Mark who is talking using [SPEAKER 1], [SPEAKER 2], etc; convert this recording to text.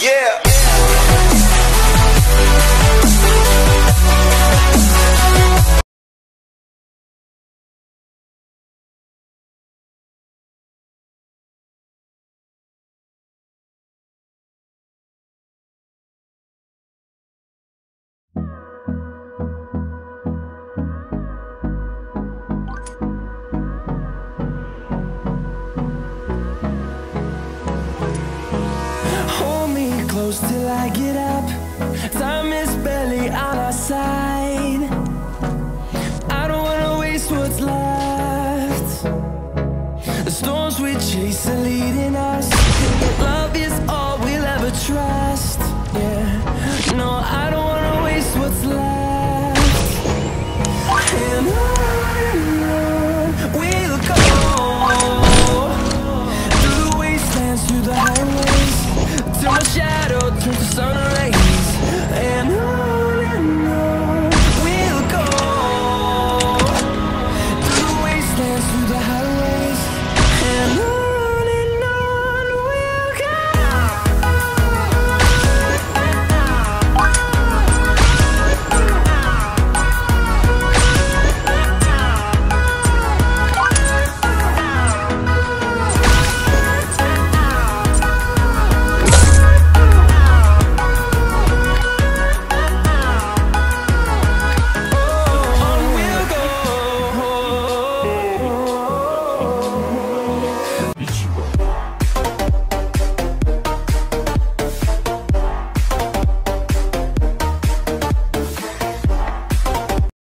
[SPEAKER 1] Yeah.
[SPEAKER 2] Close till I get up. Time is barely on our side. I don't wanna waste what's left. The storms we chase are leading us. Love is all we'll ever trust. through the house